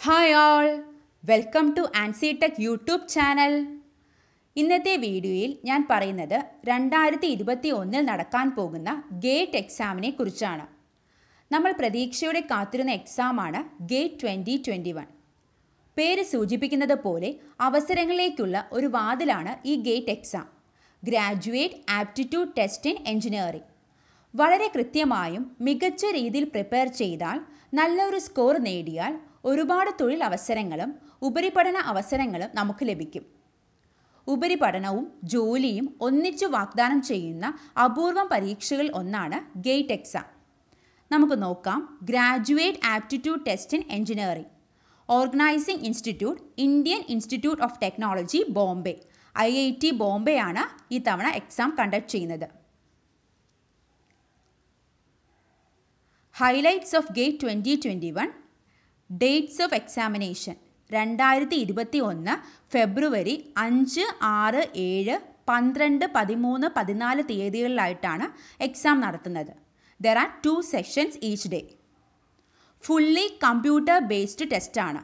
Hi all welcome to Ancy tech YouTube channel ഇന്നത്തെ വീഡിയോയിൽ ഞാൻ പറയുന്നത് രണ്ടായിരത്തി ഇരുപത്തി ഒന്നിൽ നടക്കാൻ പോകുന്ന ഗേറ്റ് എക്സാമിനെ കുറിച്ചാണ്. നമ്മൾ പ്രതീക്ഷയോടെ കാത്തിരുന്ന എക്സാമാണ് ഗേറ്റ് ട്വന്റി ട്വന്റി വൺ പേര് സൂചിപ്പിക്കുന്നത് പോലെ അവസരങ്ങളിലേക്കുള്ള ഒരു വാതിലാണ് ഈ GATE exam graduate aptitude test in engineering വളരെ കൃത്യമായും മികച്ച രീതിയിൽ പ്രിപ്പയർ ചെയ്താൽ നല്ലൊരു സ്കോർ നേടിയാൽ ഒരുപാട് തൊഴിൽ അവസരങ്ങളും ഉപരിപഠന അവസരങ്ങളും നമുക്ക് ലഭിക്കും. ഉപരിപഠനവും ജോലിയും ഒന്നിച്ചു വാഗ്ദാനം ചെയ്യുന്ന അപൂർവം പരീക്ഷകളിൽ ഒന്നാണ് ഗേറ്റ് എക്സാം. നമുക്ക് നോക്കാം. Graduate aptitude test in engineering organizing institute Indian institute of technology Bombay. I I T ബോംബെയാണ് ഈ തവണ എക്സാം കണ്ടക്ട് ചെയ്യുന്നത്. Highlights of GATE twenty twenty one. Dates of examination രണ്ടായിരത്തി ഇരുപത്തി ഒന്ന് ഫെബ്രുവരി അഞ്ച് ആറ് ഏഴ് പന്ത്രണ്ട് പതിമൂന്ന് പതിനാല് തീയതികളിലായിട്ടാണ് എക്സാം നടത്തുന്നത്. There are two sessions each day fully computer based ടെസ്റ്റാണ്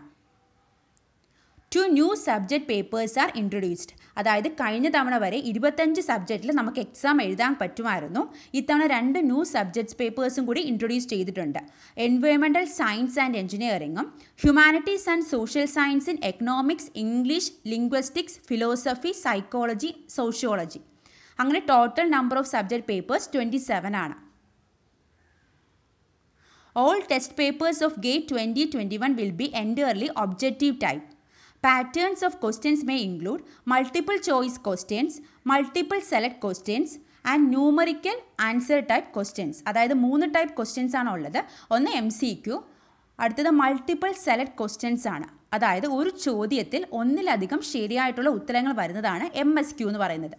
two new subject papers are introduced അതായത് കഴിഞ്ഞ തവണ വരെ ഇരുപത്തഞ്ച് സബ്ജക്റ്റിൽ നമുക്ക് എക്സാം എഴുതാൻ പറ്റുമായിരുന്നു. ഇത്തവണ രണ്ട് ന്യൂ സബ്ജക്ട്സ് പേപ്പേഴ്സും കൂടി ഇൻട്രൊഡ്യൂസ് ചെയ്തിട്ടുണ്ട്. എൻവയോൺമെന്റൽ science and എഞ്ചിനീയറിംഗും humanities and social science in economics English linguistics philosophy psychology sociology അങ്ങനെ total number of subject papers twenty seven ആണ്. All test papers of GATE 2021 will be entirely objective type. Patterns of questions may include multiple choice questions, multiple select questions and numerical answer type questions അതായത് മൂന്ന് type questions ആണ് ഉള്ളത്. ഒന്ന് M C Q അടുത്തത് multiple select questions ആണ്. അതായത് ഒരു ചോദ്യത്തിൽ ഒന്നിലധികം ശരിയായിട്ടുള്ള ഉത്തരങ്ങൾ വരുന്നതാണ് എം എസ് ക്യു എന്ന് പറയുന്നത്.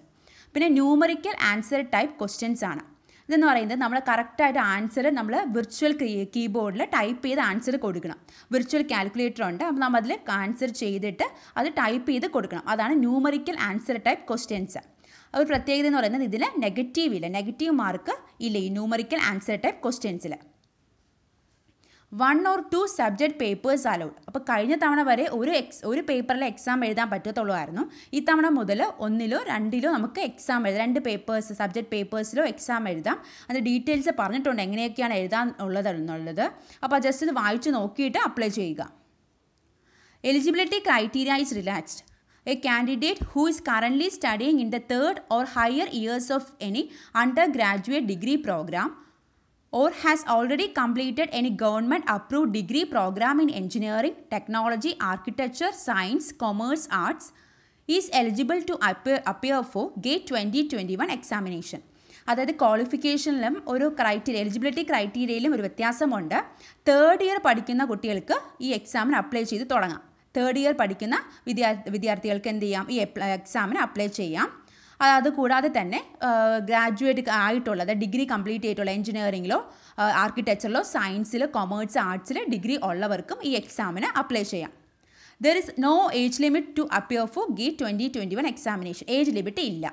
പിന്നെ ന്യൂമറിക്കൽ ആൻസർ ടൈപ്പ് ക്വസ്റ്റ്യൻസ് ആണ്. ഇതെന്ന് പറയുന്നത് നമ്മൾ കറക്റ്റായിട്ട് ആൻസർ നമ്മൾ വിർച്വൽ കീബോർഡിൽ ടൈപ്പ് ചെയ്ത് ആൻസർ കൊടുക്കണം. വിർച്വൽ കാൽക്കുലേറ്റർ ഉണ്ട്. അപ്പോൾ നമ്മൾ അതിൽ ആൻസർ ചെയ്തിട്ട് അത് ടൈപ്പ് ചെയ്ത് കൊടുക്കണം. അതാണ് ന്യൂമറിക്കൽ ആൻസർ ടൈപ്പ് ക്വസ്റ്റ്യൻസ് ഒരു പ്രത്യേകത എന്ന് പറയുന്നത് ഇതിൽ നെഗറ്റീവ് ഇല്ല. നെഗറ്റീവ് മാർക്ക് ഇല്ല ഈ numerical answer type ക്വസ്റ്റ്യൻസിൽ one or two subject papers allowed അപ്പോൾ കഴിഞ്ഞ തവണ വരെ ഒരു എക്സ് ഒരു പേപ്പറിൽ എക്സാം എഴുതാൻ പറ്റത്തുള്ളൂ ഇത്തവണ മുതൽ ഒന്നിലോ രണ്ടിലോ നമുക്ക് എക്സാം എഴുതാം. രണ്ട് പേപ്പേഴ്സ് സബ്ജക്ട് പേപ്പേഴ്സിലോ എക്സാം എഴുതാം. അതിന്റെ ഡീറ്റെയിൽസ് പറഞ്ഞിട്ടുണ്ട് എങ്ങനെയൊക്കെയാണ് എഴുതാൻ ഉള്ളത് എന്നുള്ളത്. അപ്പോൾ ജസ്റ്റ് ഇത് വായിച്ച് നോക്കിയിട്ട് അപ്ലൈ ചെയ്യുക. Eligibility criteria is relaxed a candidate who is currently studying in the third or higher years of any undergraduate degree programme or has already completed any government approved degree program in engineering, technology, architecture, science, commerce, arts is eligible to appear, appear for GATE 2021 examination. അതായത് ക്വാളിഫിക്കേഷനിലും ഒരു criteria eligibility ക്രൈറ്റീരിയയിലും ഒരു വ്യത്യാസമുണ്ട് third year പഠിക്കുന്ന കുട്ടികൾക്ക് ഈ എക്സാമിന് apply ചെയ്ത് തുടങ്ങാം തേർഡ് ഇയർ പഠിക്കുന്ന വിദ്യാ വിദ്യാർത്ഥികൾക്ക് എന്ത് ചെയ്യാം ഈ എക്സാമിന് അപ്ലൈ ചെയ്യാം അത് കൂടാതെ തന്നെ ഗ്രാജുവേറ്റ് ആയിട്ടുള്ളത് ഡിഗ്രി കംപ്ലീറ്റ് ചെയ്തിട്ടുള്ള എഞ്ചിനീയറിംഗിലോ ആർക്കിടെക്ചറിലോ സയൻസിലോ കൊമേഴ്സ് ആർട്സിലോ ഡിഗ്രി ഉള്ളവർക്കും ഈ എക്സാമിന് അപ്ലൈ ചെയ്യാം. There is no age limit to appear for GI twenty twenty one examination age limit ഇല്ല.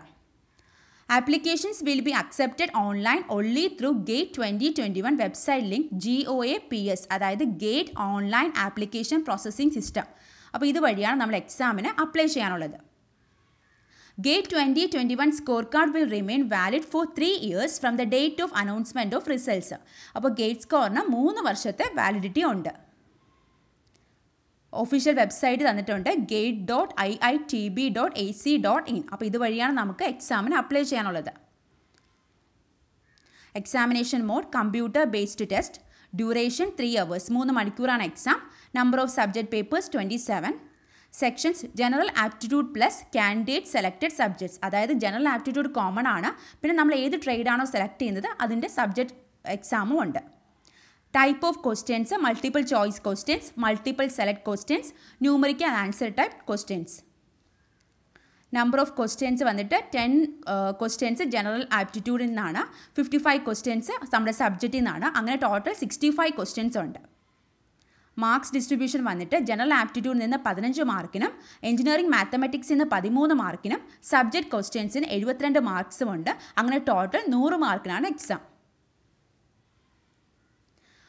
Applications will be accepted online only through GATE twenty twenty one website link G O A P S അതായത് GATE online application processing system അപ്പോൾ ഇതുവഴിയാണ് നമ്മൾ എക്സാമിന് apply ചെയ്യാനുള്ളത്. One score card will remain valid for three years from the date of announcement of results അപ്പോൾ GATE സ്കോറിന് മൂന്ന് വർഷത്തെ വാലിഡിറ്റി ഉണ്ട്. ഒഫീഷ്യൽ വെബ്സൈറ്റ് തന്നിട്ടുണ്ട് GATE dot I I T B dot A C dot in അപ്പോൾ ഇതുവഴിയാണ് നമുക്ക് എക്സാമിന് അപ്ലൈ ചെയ്യാനുള്ളത്. Examination mode computer based test duration three hours മൂന്ന് മണിക്കൂറാണ് exam number of subject papers twenty seven sections general aptitude plus candidate selected subjects അതായത് general aptitude common ആണ്. പിന്നെ നമ്മൾ ഏത് ട്രേഡാണോ സെലക്ട് ചെയ്യുന്നത് അതിന്റെ സബ്ജക്റ്റ് എക്സാമും ഉണ്ട്. Type of questions multiple choice questions multiple select questions numerical answer type questions number of questions വന്നിട്ട് ടെൻ ക്വസ്റ്റ്യൻസ് ജനറൽ ആപ്റ്റിറ്റ്യൂഡിൽ നിന്നാണ്. ഫിഫ്റ്റി ഫൈവ് ക്വസ്റ്റ്യൻസ് നമ്മുടെ സബ്ജക്റ്റിൽ നിന്നാണ്. അങ്ങനെ ടോട്ടൽ സിക്സ്റ്റി ഫൈവ് ക്വസ്റ്റ്യൻസ് ഉണ്ട്. മാർക്സ് ഡിസ്ട്രിബ്യൂഷൻ വന്നിട്ട് ജനറൽ ആപ്റ്റിറ്റ്യൂഡിൽ നിന്ന് പതിനഞ്ച് മാർക്കിനും എഞ്ചിനീയറിംഗ് മാത്തമെറ്റിക്സ് നിന്ന് പതിമൂന്ന് മാർക്കിനും സബ്ജക്ട് ക്വസ്റ്റ്യൻസിന് എഴുപത്തിരണ്ട് മാർക്സും ഉണ്ട്. അങ്ങനെ ടോട്ടൽ നൂറ് മാർക്കിനാണ് exam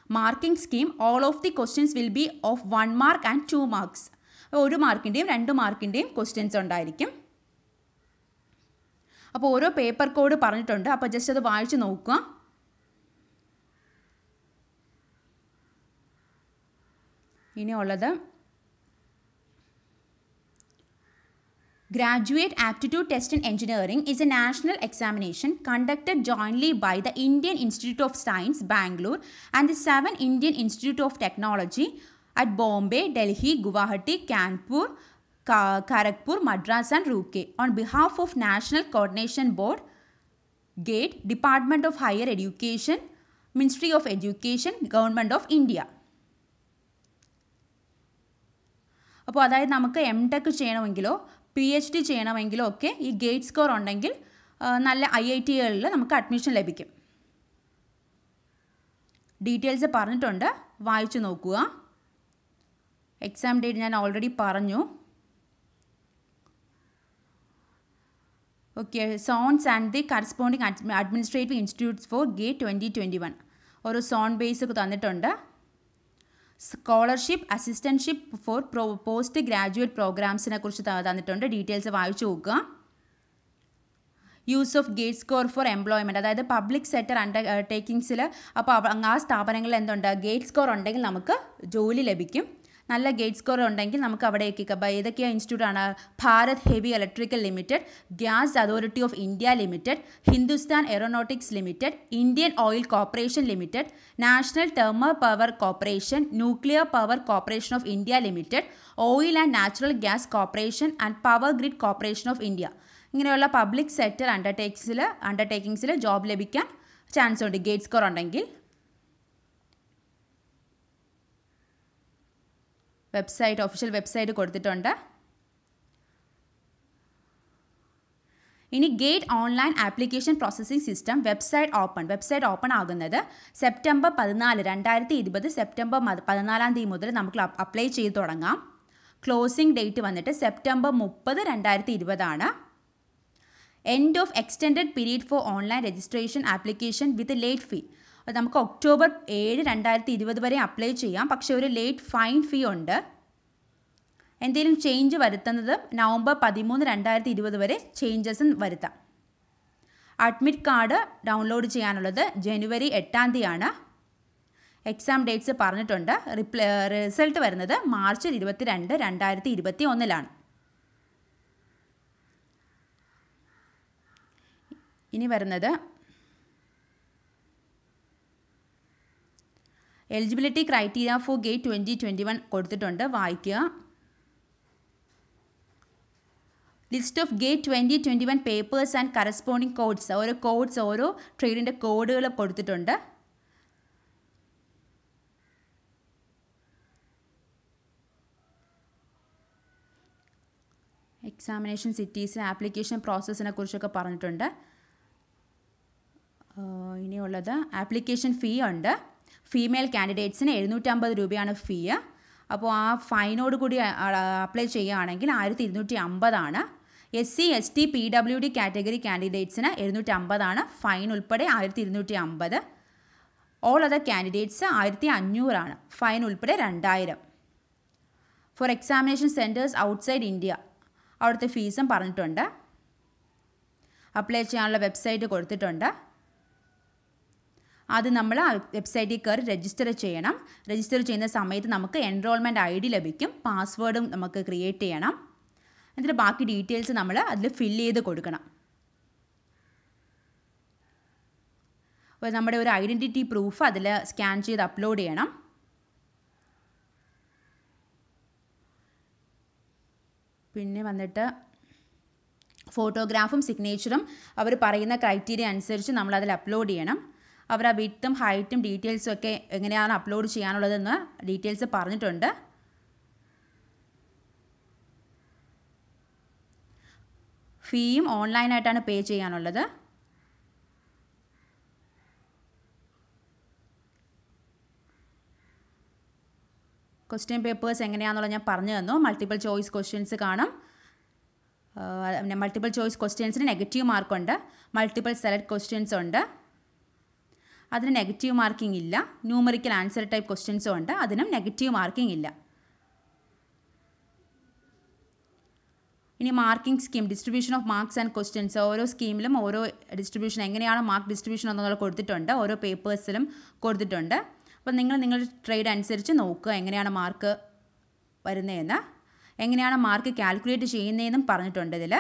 marking scheme all of the questions will be of one mark and two marks ഒരു മാർക്കിന്റെയും രണ്ട് മാർക്കിന്റെയും ക്വസ്റ്റ്യൻസ് ഉണ്ടായിരിക്കും. അപ്പോൾ ഓരോ പേപ്പർ കോഡ് പറഞ്ഞിട്ടുണ്ട്. അപ്പോൾ ജസ്റ്റ് അത് വായിച്ച് നോക്കുക. ഇനി ഉള്ളത് graduate aptitude test in engineering is a national examination conducted jointly by the Indian Institute of Science Bangalore and the seven Indian Institute of Technology at Bombay Delhi Guwahati Kanpur Kharagpur Madras and Roorkee on behalf of National Coordination Board GATE Department of Higher Education Ministry of Education Government of India അപ്പോൾ അതായത് നമുക്ക് M tech ചെയ്യണമെങ്കിലോ P H D ചെയ്യണമെങ്കിലോ ഒക്കെ ഈ gate score ഉണ്ടെങ്കിൽ നല്ല I I ടികളിൽ നമുക്ക് അഡ്മിഷൻ ലഭിക്കും. ഡീറ്റെയിൽസ് പറഞ്ഞിട്ടുണ്ട്. വായിച്ചു നോക്കുക. എക്സാം ഡേറ്റ് ഞാൻ ഓൾറെഡി പറഞ്ഞു. Okay zones and the corresponding administrative institutes for GATE twenty twenty one ഒരു സോൺ ബേസ് ഒക്കെ തന്നിട്ടുണ്ട്. Scholarship assistantship for pro postgraduate പ്രോഗ്രാംസിനെ കുറിച്ച് തന്നിട്ടുണ്ട്. ഡീറ്റെയിൽസ് വായിച്ചു നോക്കുക. Use of GATE score for employment അതായത് പബ്ലിക് സെക്ടർ അണ്ടർ ടേക്കിങ്സിൽ അപ്പോൾ ആ സ്ഥാപനങ്ങളിൽ എന്തുണ്ട്? ഗേറ്റ് സ്കോർ ഉണ്ടെങ്കിൽ നമുക്ക് ജോലി ലഭിക്കും. നല്ല ഗേറ്റ് സ്കോർ ഉണ്ടെങ്കിൽ നമുക്ക് അവിടേക്ക് അപ്പോൾ ഏതൊക്കെയാണ് ഇൻസ്റ്റിറ്റ്യൂട്ടാണ് Bharat Heavy Electrical Limited Gas Authority of India Limited Hindustan Aeronautics Limited Indian Oil Corporation Limited National Thermal Power Corporation Nuclear Power Corporation of India Limited Oil and Natural Gas Corporation and Power Grid Corporation of India. ഇങ്ങനെയുള്ള public sector അണ്ടർടേക്സിൽ അണ്ടർടേക്കിങ്സിൽ job ലഭിക്കാൻ chance ഉണ്ട്. GATE score ഉണ്ടെങ്കിൽ website official website കൊടുത്തിട്ടുണ്ട്. ഇനി GATE online application processing system website open. Website open ആകുന്നത് September പതിനാല് രണ്ടായിരത്തി ഇരുപത് സെപ്റ്റംബർ പതിനാലാം തീയതി മുതൽ നമുക്ക് അപ്ലൈ ചെയ്ത് തുടങ്ങാം. ക്ലോസിംഗ് ഡേറ്റ് വന്നിട്ട് സെപ്റ്റംബർ മുപ്പത് രണ്ടായിരത്തി ഇരുപതാണ് end of extended period for online registration application with late fee നമുക്ക് ഒക്ടോബർ ഏഴ് രണ്ടായിരത്തി ഇരുപത് വരെ അപ്ലൈ ചെയ്യാം. പക്ഷേ ഒരു ലേറ്റ് ഫൈൻ ഫീ ഉണ്ട്. എന്തെങ്കിലും ചേഞ്ച് വരുത്തുന്നത് നവംബർ പതിമൂന്ന് രണ്ടായിരത്തി ഇരുപത് വരെ ചേഞ്ചസ് വരുത്താം. അഡ്മിറ്റ് കാർഡ് ഡൗൺലോഡ് ചെയ്യാനുള്ളത് ജനുവരി എട്ടാം തീയതിയാണ്. എക്സാം ഡേറ്റ്സ് പറഞ്ഞിട്ടുണ്ട്. റിസൾട്ട് വരുന്നത് മാർച്ച് ഇരുപത്തി രണ്ട് രണ്ടായിരത്തി ഇരുപത്തി ഒന്നിലാണ് ഇനി വരുന്നത് eligibility criteria for GATE twenty twenty one കൊടുത്തിട്ടുണ്ട്. വായിക്കുക. List of GATE twenty twenty one papers and corresponding codes ഓരോ കോഡ്സ് ഓരോ ട്രേഡിന്റെ കോഡുകൾ കൊടുത്തിട്ടുണ്ട്. എക്സാമിനേഷൻ സിറ്റീസ് ആപ്ലിക്കേഷൻ പ്രോസസ്സിനെ കുറിച്ചൊക്കെ പറഞ്ഞിട്ടുണ്ട്. ഇനിയുള്ളത് ആപ്ലിക്കേഷൻ ഫീ ഉണ്ട്. ഫീമെയിൽ കാൻഡിഡേറ്റ്സിന് എഴുന്നൂറ്റമ്പത് രൂപയാണ് ഫീ അപ്പോൾ ആ ഫൈനോട് കൂടി അപ്ലൈ ചെയ്യുകയാണെങ്കിൽ ആയിരത്തി ഇരുന്നൂറ്റി അമ്പതാണ് S C S T P W D category കാൻഡിഡേറ്റ്സിന് എഴുന്നൂറ്റി അമ്പതാണ് ഫൈൻ ഉൾപ്പെടെ ആയിരത്തി ഇരുന്നൂറ്റി അമ്പത് ഓൾ അതർ കാൻഡിഡേറ്റ്സ് ആയിരത്തി അഞ്ഞൂറാണ് ഫൈൻ ഉൾപ്പെടെ രണ്ടായിരം. For examination centres outside India അവിടുത്തെ ഫീസും പറഞ്ഞിട്ടുണ്ട്. അപ്ലൈ ചെയ്യാനുള്ള വെബ്സൈറ്റ് കൊടുത്തിട്ടുണ്ട്. അത് നമ്മൾ ആ വെബ്സൈറ്റിൽ കയറി രജിസ്റ്റർ ചെയ്യണം. രജിസ്റ്റർ ചെയ്യുന്ന സമയത്ത് നമുക്ക് എൻറോൾമെന്റ് ഐ ഡി ലഭിക്കും പാസ്വേഡും നമുക്ക് ക്രിയേറ്റ് ചെയ്യണം. എന്നിട്ട് ബാക്കി ഡീറ്റെയിൽസ് നമ്മൾ അതിൽ ഫില്ല് ചെയ്ത് കൊടുക്കണം. നമ്മുടെ ഒരു ഐഡന്റിറ്റി പ്രൂഫ് അതിൽ സ്കാൻ ചെയ്ത് അപ്ലോഡ് ചെയ്യണം. പിന്നെ വന്നിട്ട് ഫോട്ടോഗ്രാഫും സിഗ്നേച്ചറും അവർ പറയുന്ന ക്രൈറ്റീരിയ അനുസരിച്ച് നമ്മൾ അതിൽ അപ്ലോഡ് ചെയ്യണം. അവർ ആ വിത്തും ഹൈറ്റും ഡീറ്റെയിൽസും ഒക്കെ എങ്ങനെയാണ് അപ്ലോഡ് ചെയ്യാനുള്ളതെന്ന് ഡീറ്റെയിൽസ് പറഞ്ഞിട്ടുണ്ട്. ഫീയും ഓൺലൈനായിട്ടാണ് പേ ചെയ്യാനുള്ളത്. ക്വസ്റ്റ്യൻ പേപ്പേഴ്സ് എങ്ങനെയാണെന്നുള്ളത് ഞാൻ പറഞ്ഞു തന്നു. മൾട്ടിപ്പിൾ ചോയ്സ് ക്വസ്റ്റ്യൻസ് കാണും. മൾട്ടിപ്പിൾ ചോയ്സ് ക്വസ്റ്റ്യൻസിന് നെഗറ്റീവ് മാർക്കുണ്ട്. മൾട്ടിപ്പിൾ സെലക്ട് ക്വസ്റ്റ്യൻസ് ഉണ്ട് അതിന് നെഗറ്റീവ് മാർക്കിംഗ് ഇല്ല. ന്യൂമറിക്കൽ ആൻസർ ടൈപ്പ് ക്വസ്റ്റ്യൻസും ഉണ്ട്. അതിനും നെഗറ്റീവ് മാർക്കിംഗ് ഇല്ല. ഇനി marking scheme distribution of marks and questions ഓരോ സ്കീമിലും ഓരോ ഡിസ്ട്രിബ്യൂഷൻ എങ്ങനെയാണ് മാർക്ക് ഡിസ്ട്രിബ്യൂഷൻ എന്നുള്ളത് കൊടുത്തിട്ടുണ്ട്. ഓരോ പേപ്പേഴ്സിലും കൊടുത്തിട്ടുണ്ട്. അപ്പോൾ നിങ്ങൾ നിങ്ങളുടെ ട്രേഡ് അനുസരിച്ച് നോക്കുക. എങ്ങനെയാണ് മാർക്ക് വരുന്നതെന്ന്. എങ്ങനെയാണ് മാർക്ക് കാൽക്കുലേറ്റ് ചെയ്യുന്നതെന്നും പറഞ്ഞിട്ടുണ്ട് ഇതിൽ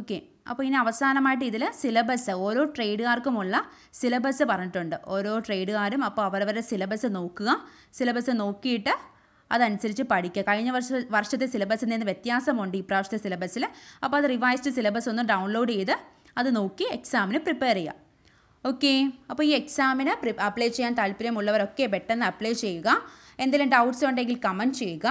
ഓക്കെ അപ്പോൾ ഇനി അവസാനമായിട്ട് ഇതിൽ സിലബസ് ഓരോ ട്രേഡുകാർക്കുമുള്ള സിലബസ് പറഞ്ഞിട്ടുണ്ട്. ഓരോ ട്രേഡുകാരും അപ്പോൾ അവരവരുടെ സിലബസ് നോക്കുക. സിലബസ് നോക്കിയിട്ട് അതനുസരിച്ച് പഠിക്കുക. കഴിഞ്ഞ വർഷ വർഷത്തെ സിലബസിൽ നിന്ന് വ്യത്യാസമുണ്ട് ഈ പ്രാവശ്യത്തെ സിലബസിൽ അപ്പോൾ അത് റിവൈസ്ഡ് സിലബസ് ഒന്ന് ഡൗൺലോഡ് ചെയ്ത് അത് നോക്കി എക്സാമിന് പ്രിപ്പയർ ചെയ്യുക. ഓക്കെ അപ്പോൾ ഈ എക്സാമിന് അപ്ലൈ ചെയ്യാൻ താല്പര്യമുള്ളവരൊക്കെ പെട്ടെന്ന് അപ്ലൈ ചെയ്യുക. എന്തെങ്കിലും ഡൗട്ട്സ് ഉണ്ടെങ്കിൽ കമന്റ് ചെയ്യുക.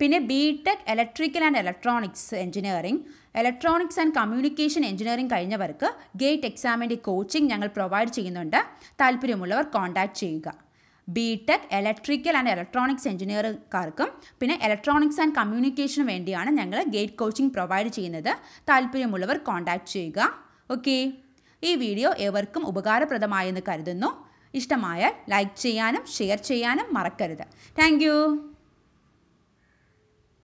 പിന്നെ B tech electrical and electronics engineering electronics and communication engineering കഴിഞ്ഞവർക്ക് GATE എക്സാമിന്റെ കോച്ചിങ് ഞങ്ങൾ പ്രൊവൈഡ് ചെയ്യുന്നുണ്ട്. താല്പര്യമുള്ളവർ കോൺടാക്റ്റ് ചെയ്യുക. B tech electrical and electronics എഞ്ചിനീയർക്കാർക്കും പിന്നെ ഇലക്ട്രോണിക്സ് ആൻഡ് കമ്മ്യൂണിക്കേഷന് വേണ്ടിയാണ് ഞങ്ങൾ ഗേറ്റ് കോച്ചിങ് പ്രൊവൈഡ് ചെയ്യുന്നത്. താല്പര്യമുള്ളവർ കോൺടാക്റ്റ് ചെയ്യുക. ഓക്കെ ഈ വീഡിയോ ഏവർക്കും ഉപകാരപ്രദമായെന്ന് കരുതുന്നു. ഇഷ്ടമായാൽ ലൈക്ക് ചെയ്യാനും ഷെയർ ചെയ്യാനും മറക്കരുത്. താങ്ക്